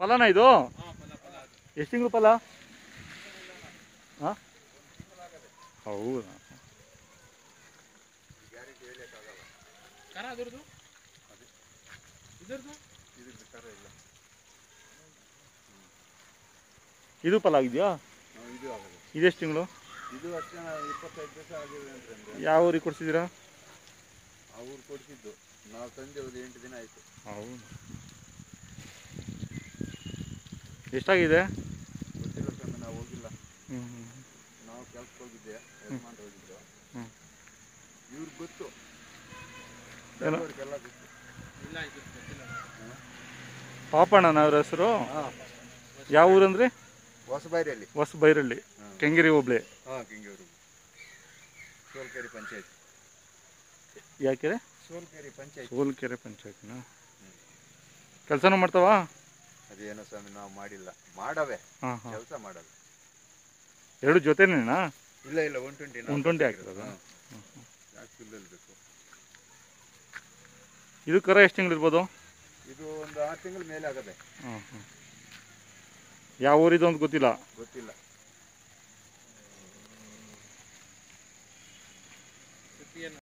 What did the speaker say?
ಫಲನಾ ಇದು? ಎಷ್ಟು ತಿಂಗಳು ಫಲ ಹಾಂ? ಹೌದಾ? ಇದು ಫಲ ಆಗಿದೆಯಾ? ಇದೆಷ್ಟು ತಿಂಗಳು? ಯಾವ ಊರಿಗೆ ಕೊಡ್ಸಿದ್ದೀರಾ? ಅವ್ರು ಕೊಡಿಸಿದ್ದು. ನಾವು ತಂದೆ ಒಂದು ಎಂಟು ದಿನ ಆಯಿತು. ಹೌದು? ಎಷ್ಟಾಗಿದೆ? ಗೊತ್ತಿಲ್ಲ ಸ್ವಾಮಿ ನಾವು ಹೋಗಿಲ್ಲ ಹ್ಞೂ ನಾವು ಕೆಲ್ಸಕ್ಕೆ ಹೋಗಿದ್ದೆ ಯಜಮಾನ್ರು ಹೋಗಿದ್ದು ಹ್ಮ್. ಇವ್ರಿಗೆ ಗೊತ್ತು. ಏನೋ? ಅವ್ರಿಗೆಲ್ಲ ಗೊತ್ತು. ಇಲ್ಲ ಗೊತ್ತಿಲ್ಲ. ಪಾಪಣ್ಣನ ಅವ್ರ ಹೆಸರು? ಹಾಂ. ಯಾವ ಊರಂದ್ರೆ ಹೊಸಬೈರಳ್ಳಿ. ಹೊಸಬೈರಳ್ಳಿ. ಕೆಂಗಿರಿ ಕೆಂಗೇರಿ ಹೋಬ್ಳಿ. ಹಾಂ ಕಿಂಗೂರು ಸೋಲ್ಕೆರೆ ಪಂಚಾಯತ್. ಯಾಕೆ? ಸೋಲ್ಕೆರೆ ಪಂಚಾಯತ್. ಸೋಲ್ಕೆರೆ ಪಂಚಾಯತ್ನ? ಕೆಲಸನೂ ಮಾಡ್ತಾವಾ? ಅದೇನೋ ಸ್ವಾಮಿ ನಾವು ಮಾಡಿಲ್ಲ. ಮಾಡವೆ ಹಾಂ ಹಾಂ. ಕೆಲಸ ಮಾಡವೆ ಎರಡು ಜೊತೆನೇನಾ? ಇಲ್ಲ ಇಲ್ಲ ಒನ್ ಟ್ವೆಂಟಿ ಒನ್ ಟ್ವೆಂಟಿ ಹಾಕಿರೋದು ಜಾಸ್ತಿ ಬೇಕು? ಇದು ಕರ ಎಷ್ಟು ತಿಂಗಳು ಇರ್ಬೋದು? ಇದು ಒಂದು ಆರು ತಿಂಗಳು ಮೇಲೆ ಆಗದೆ. ಹಾಂ ಹಾಂ. ಯಾವ ಊರಿದು ಅಂತ ಗೊತ್ತಿಲ್ಲ? ಗೊತ್ತಿಲ್ಲ.